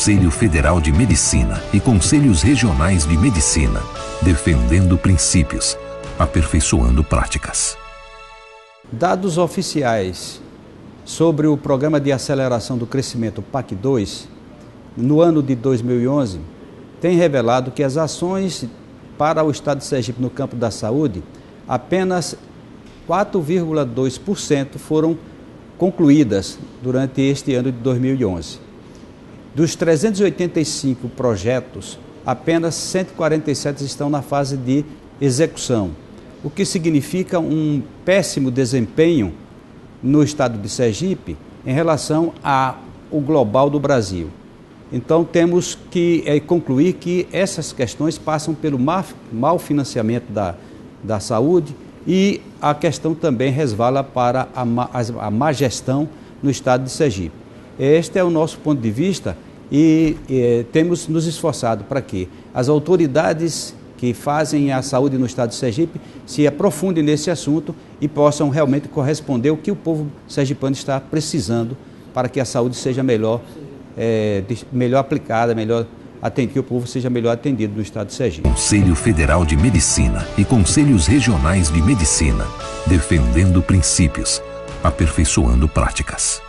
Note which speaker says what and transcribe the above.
Speaker 1: Conselho Federal de Medicina e Conselhos Regionais de Medicina, defendendo princípios, aperfeiçoando práticas.
Speaker 2: Dados oficiais sobre o Programa de Aceleração do Crescimento PAC 2, no ano de 2011, têm revelado que as ações para o Estado de Sergipe no campo da saúde, apenas 4,2% foram concluídas durante este ano de 2011. Dos 385 projetos, apenas 147 estão na fase de execução, o que significa um péssimo desempenho no estado de Sergipe em relação ao global do Brasil. Então temos que é, concluir que essas questões passam pelo mau financiamento da, da saúde e a questão também resvala para a má, a má gestão no estado de Sergipe. Este é o nosso ponto de vista e, e temos nos esforçado para que as autoridades que fazem a saúde no estado de Sergipe se aprofundem nesse assunto e possam realmente corresponder ao que o povo sergipano está precisando para que a saúde seja melhor, é, melhor aplicada, melhor atendida, que o povo seja melhor atendido no estado de Sergipe.
Speaker 1: Conselho Federal de Medicina e Conselhos Regionais de Medicina, defendendo princípios, aperfeiçoando práticas.